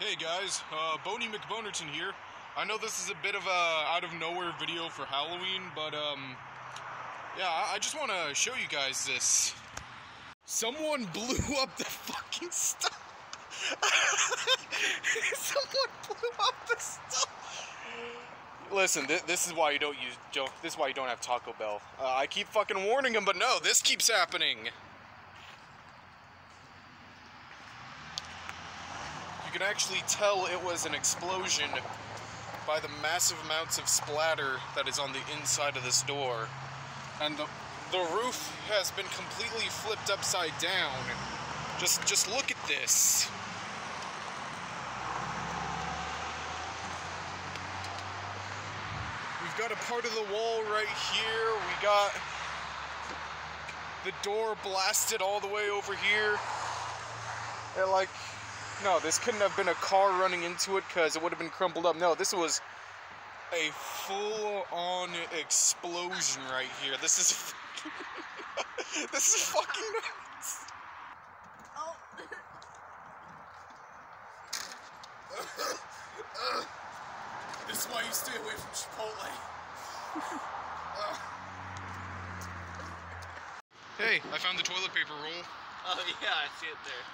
Hey guys, uh, Boney McBonerton here. I know this is a bit of a out of nowhere video for Halloween, but um, yeah, I, I just want to show you guys this. Someone blew up the fucking stuff. Someone blew up the stuff. Listen, th- this is why you don't use don't, This is why you don't have Taco Bell. Uh, I keep fucking warning him, but no, this keeps happening. You can actually tell it was an explosion by the massive amounts of splatter that is on the inside of this door. And the the roof has been completely flipped upside down. Just just look at this. We've got a part of the wall right here. We got the door blasted all the way over here. And like no, this couldn't have been a car running into it because it would have been crumpled up. No, this was a full-on explosion right here. This is fucking... this is fucking nuts. Oh. This is why you stay away from Chipotle. hey, I found the toilet paper roll. oh yeah, I see it there.